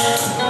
Música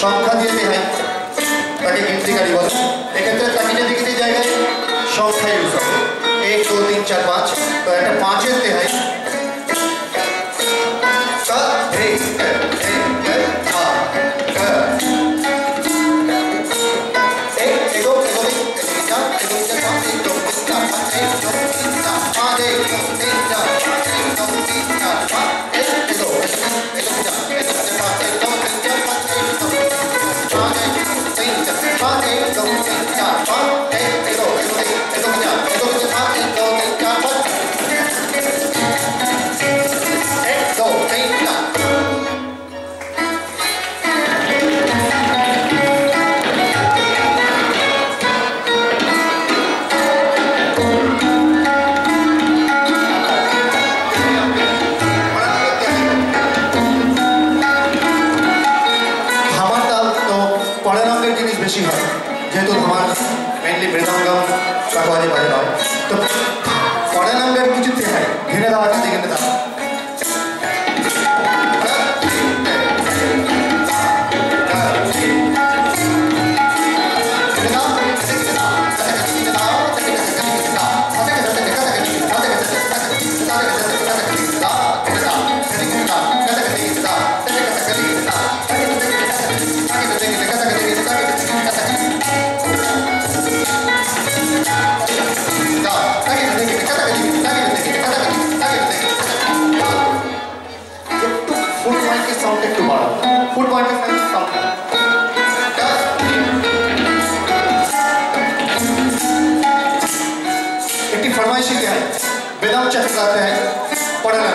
সংখ্যা দিয়ে দেয় তাকে গিনতিকারি বলে এক্ষেত্রে তাকিলে দিকটি জায়গায় সংখ্যা ইউজ হবে এক দু তিন চার পাঁচ তো একটা পাঁচের দেহায় Advance, mainly Brindavan, Sakwadi Bhajanam. Food फरमाइशी क्या है बेदम चेक कराते हैं पढ़ना